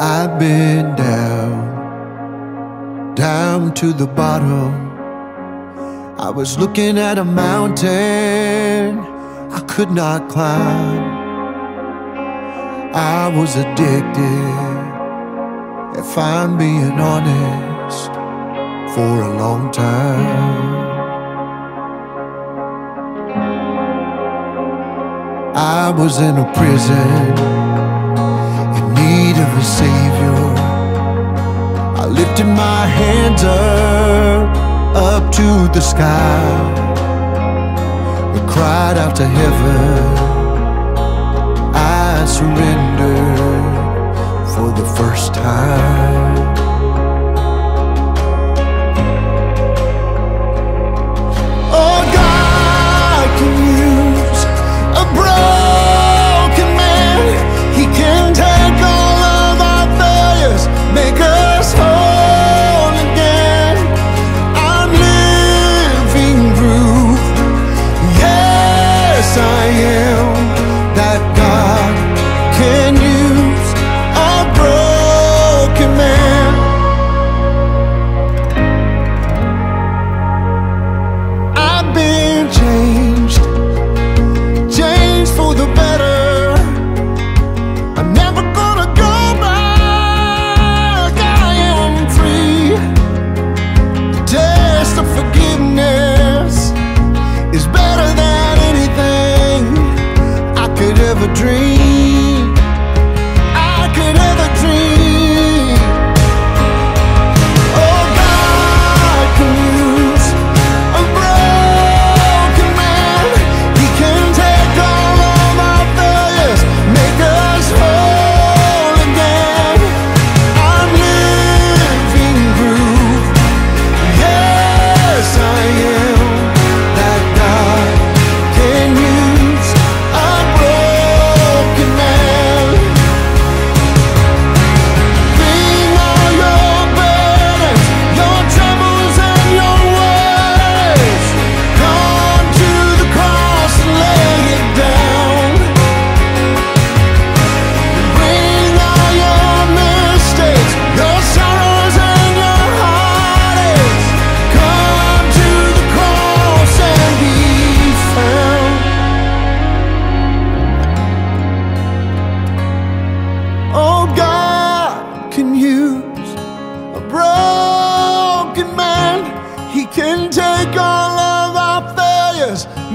I've been down, down to the bottom. I was looking at a mountain I could not climb. I was addicted, if I'm being honest, for a long time. I was in a prison in need of a savior lifting my hands up, up to the sky. I cried out to heaven, I surrender for the first time.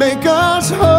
make us whole.